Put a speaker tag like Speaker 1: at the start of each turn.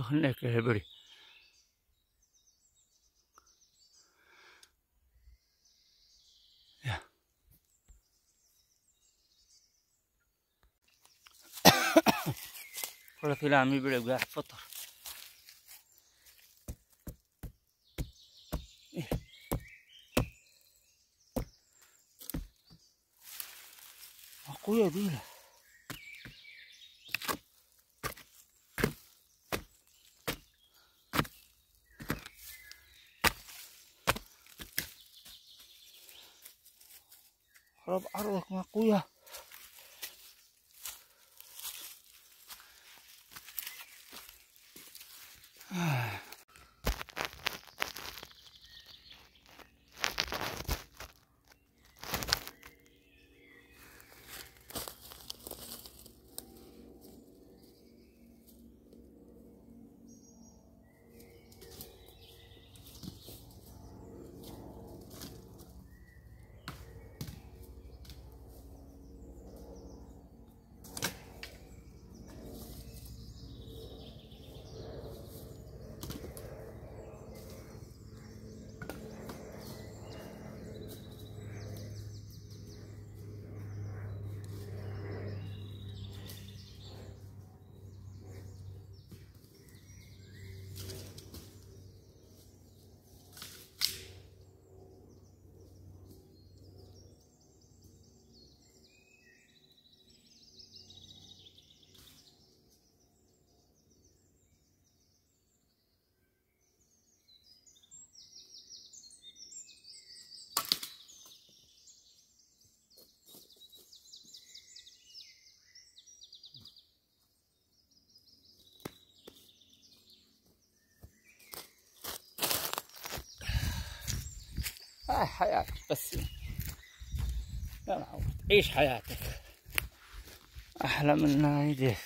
Speaker 1: هناك هبري ولا في العمي بلا قاعد فطر إيه. أقوياء Rob arwah ngaku ya. هاي حياتك بس يا معود عيش حياتك. أحلى من يديك